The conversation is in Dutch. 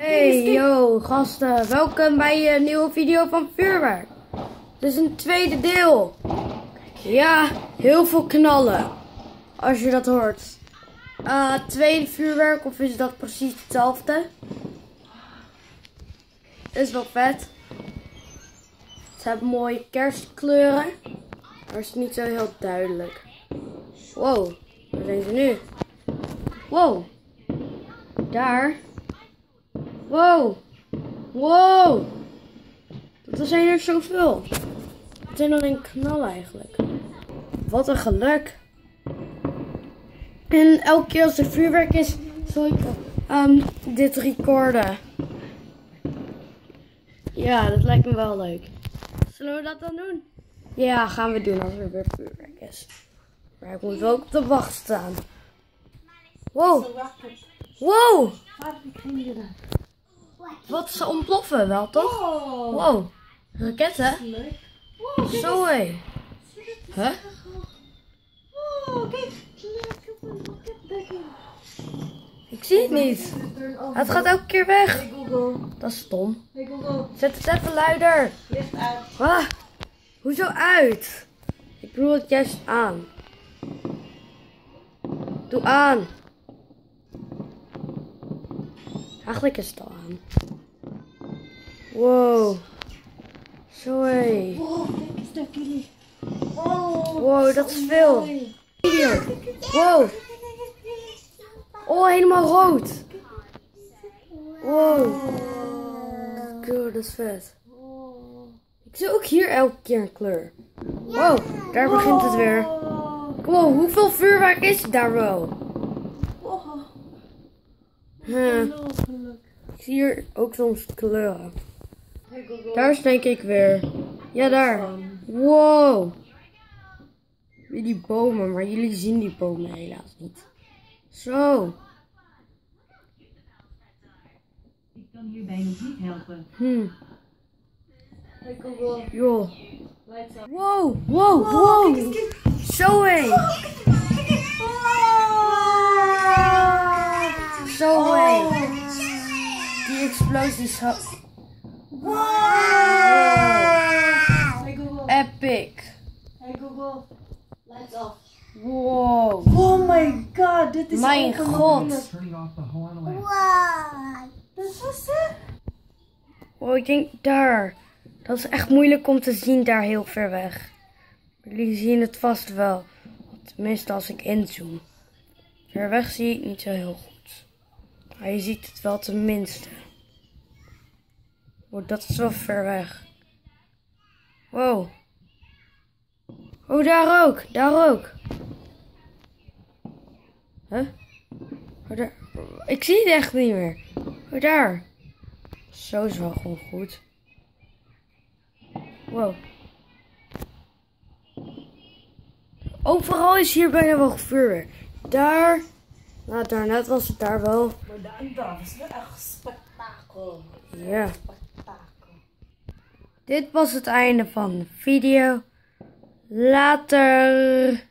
Hey yo gasten, welkom bij een nieuwe video van Vuurwerk. Dit is een tweede deel. Ja, heel veel knallen. Als je dat hoort. Uh, tweede vuurwerk of is dat precies hetzelfde? Is wel vet. Ze hebben mooie kerstkleuren. Maar is niet zo heel duidelijk. Wow, waar zijn ze nu? Wow, daar. Wow. Wow. Dat zijn er zoveel. Het zijn alleen knallen eigenlijk. Wat een geluk. En elke keer als er vuurwerk is, zal ik um, dit recorden. Ja, dat lijkt me wel leuk. Zullen we dat dan doen? Ja, gaan we doen als er weer vuurwerk is. Maar ik moet wel op de wacht staan. Wow. Wow. Wat ze ontploffen wel, toch? Oh, Wow. Raketten? Wow, Zo hé. Huh? Oh, kijk. Ik zie het niet. Het gaat elke keer weg. Dat is stom. Zet het even luider. Licht uit. Ah, hoezo uit? Ik bedoel het juist aan. Doe aan. Eigenlijk is het al aan. Wow. Hé. Wow, dat is veel. Wow. Oh, helemaal rood. Wow. Cool, dat is vet. Ik zie ook hier elke keer een kleur. Wow, daar begint het weer. Wow, hoeveel vuurwerk is daar wel? Oh, Huh. Ik zie hier ook soms kleuren. Daar is denk ik weer. Ja, daar. Wow. Die bomen, maar jullie zien die bomen helaas niet. Zo. Ik kan hierbij nog niet helpen. Hm. Hey Google. Joh. Lights up. Wow, wow, wow. Zo hé. Zo hé. Die explosie is zo Hey Google. epic. Hey Google. Lights off. Wow. Oh my god, dit is Mijn god. Lamp. Dat was het. Wow, ik denk daar. Dat is echt moeilijk om te zien daar heel ver weg. Jullie zien het vast wel. Tenminste als ik inzoom. Ver weg zie ik niet zo heel goed. Maar je ziet het wel tenminste. Wow, dat is wel ver weg. Wow. Oh, daar ook. Daar ook. Huh? Oh, daar. Ik zie het echt niet meer. Oh, daar. Zo is wel gewoon goed. Wow. Overal is hier bijna wel vuurwerk. Daar. Nou, daarnet was het daar wel. Maar daar, daar was het echt spektakel. Ja. Dit was het einde van de video. Later.